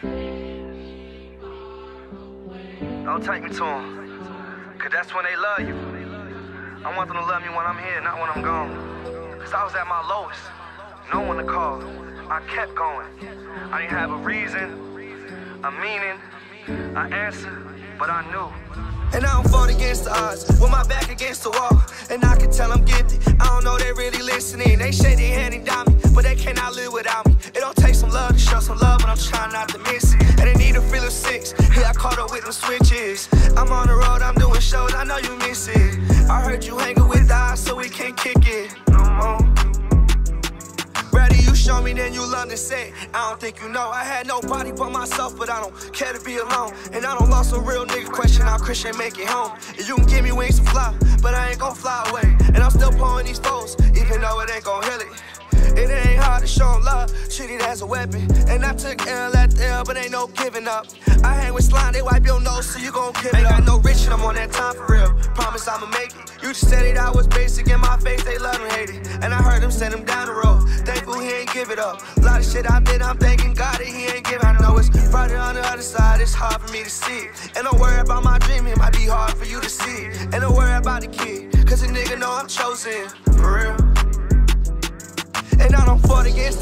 Don't take me to them, cause that's when they love you. I want them to love me when I'm here, not when I'm gone. Cause I was at my lowest, no one to call. I kept going. I didn't have a reason, a meaning, an answer, but I knew. And I don't fought against the odds, with my back against the wall. And I can tell I'm gifted. I don't know they really listening. They shake their hand and doubt me, but they cannot live without me. It don't take some love to show some love, but I'm trying not to miss it. And they need a feel of six. Yeah, I caught up with them switches. I'm on the road, I'm doing shows, I know you miss it. I heard you hanging with odds, so we can't kick it no more. Rather you show me than you love to say. I don't think you know. I had nobody but myself, but I don't care to be alone. And I don't lost a real nigga question how Christian make it home. And you can give me wings to fly, but I ain't gon' fly away. And I'm still pulling these foes, even though it ain't gon' heal it. And it ain't hard to show 'em love, treat it as a weapon. And I took L at the L, but ain't no giving up. I hang with slime, they wipe your nose, so you gon' give it up. Ain't got no rich, and I'm on that time for real. Promise I'ma make it. You just said it, I was basic in my face, they love and hate it. And I heard him send him down the road. Thankful he ain't give it up. A lot of shit I did, I'm thanking God that he ain't give. I know it's brighter on the other side, it's hard for me to see it. And don't worry about my dream, it might be hard for you to see it. And don't worry about the kid, cause a nigga know I'm chosen, for real. And I don't the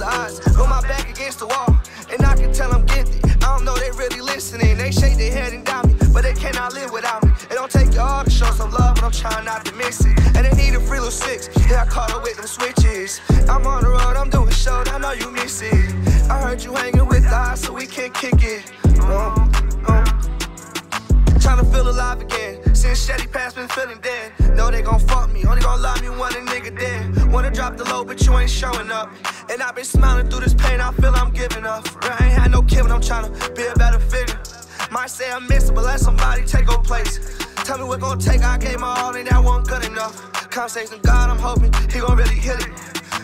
odds, put my back against the wall. And I can tell I'm gifted. I don't know they really listening. They shake their head and doubt me, but they cannot live without me. It don't take all to show some love, but I'm trying not to miss it. And they need a free little six. Yeah, I caught up with them switches. I'm on the road, I'm doing shows, I know you miss it. I heard you hanging with odds, so we can't kick it. Uh, uh. Trying to feel alive again. Since Shetty Pass been feeling dead. Know they gon' fuck me, only gon' love me when a nigga dead. Wanna drop the low, but you ain't showing up. And I've been smiling through this pain, I feel I'm giving up. I ain't had no kid, but I'm trying to be a better figure. Might say I miss it, but let somebody take your place. Tell me what gon' take, I gave my all, and that wasn't good enough. Conversation, God, I'm hoping he gon' really heal it.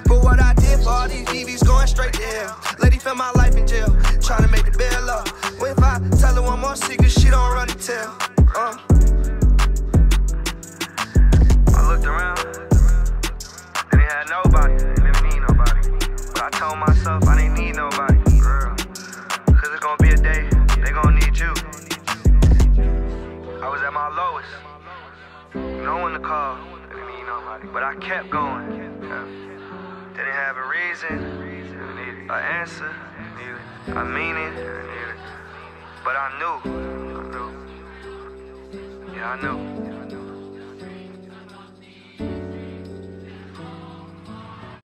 But what I did for all these DVs going straight to hell. Lady found my life in jail, trying to make the bail lowest, no one to call. But I kept going. Yeah. Didn't have a reason, an answer, a meaning, but I knew, I knew. Yeah, I knew.